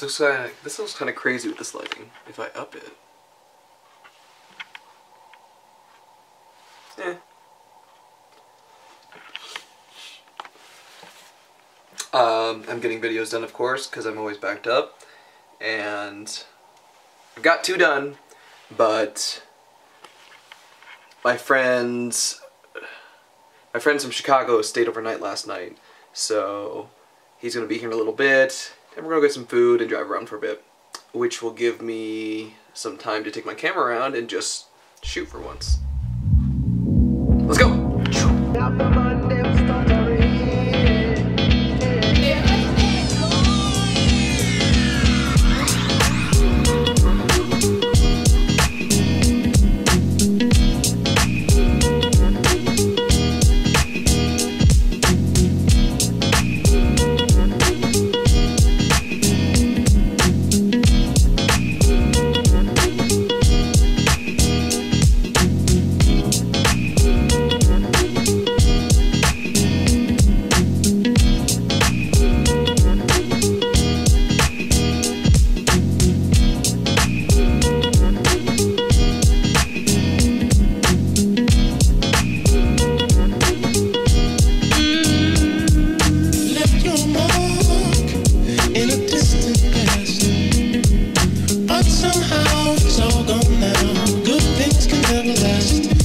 This looks kind of this looks kind of crazy with this lighting. If I up it. Eh. Um, I'm getting videos done, of course, because I'm always backed up, and I've got two done, but my friends, my friends from Chicago stayed overnight last night, so he's gonna be here in a little bit, and we're gonna get some food and drive around for a bit, which will give me some time to take my camera around and just shoot for once. Let's go! Never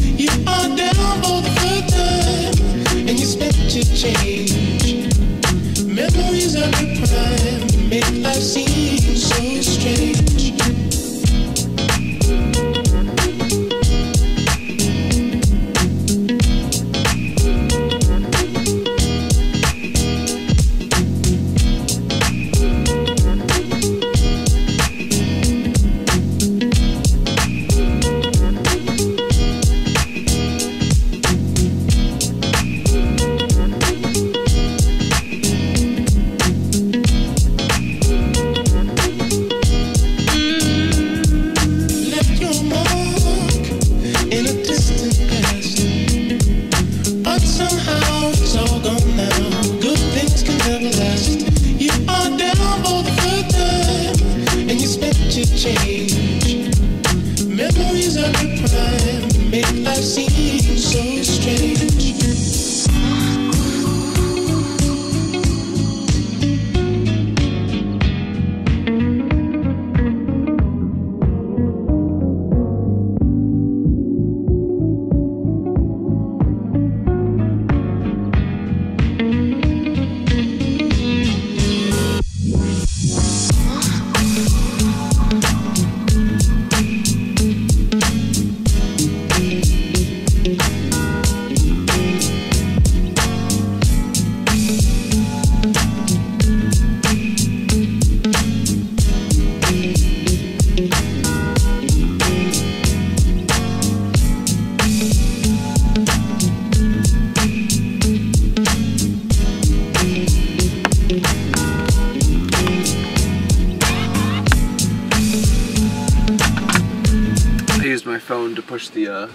I used my phone to push the uh,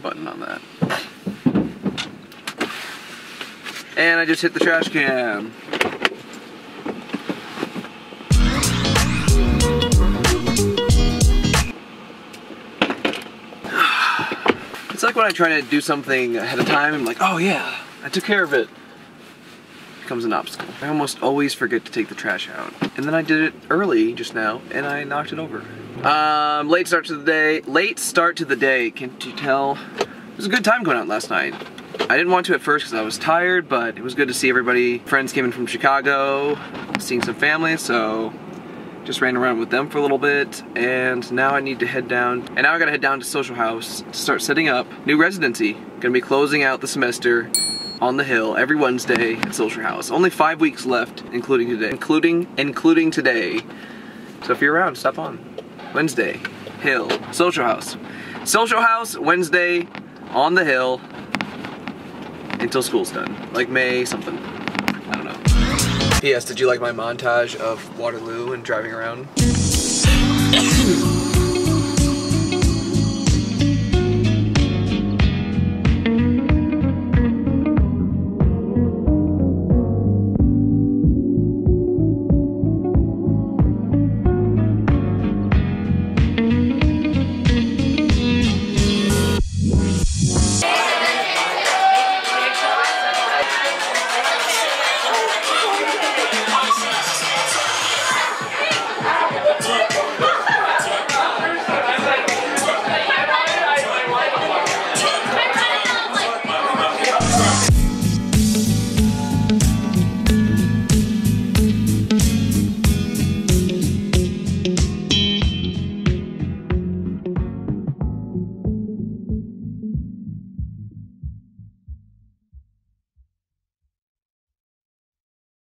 button on that. And I just hit the trash can. It's like when I try to do something ahead of time, I'm like, oh yeah, I took care of it. Becomes an obstacle. I almost always forget to take the trash out. And then I did it early just now, and I knocked it over. Um, late start to the day. Late start to the day. Can't you tell? It was a good time going out last night. I didn't want to at first because I was tired, but it was good to see everybody. Friends came in from Chicago, seeing some family, so just ran around with them for a little bit, and now I need to head down. And now I gotta head down to Social House to start setting up new residency. Gonna be closing out the semester on the hill every Wednesday at Social House. Only five weeks left, including today. Including including today. So if you're around, stop on. Wednesday, Hill, Social House. Social House, Wednesday, on the hill, until school's done. Like May something. I don't know. P.S. Did you like my montage of Waterloo and driving around?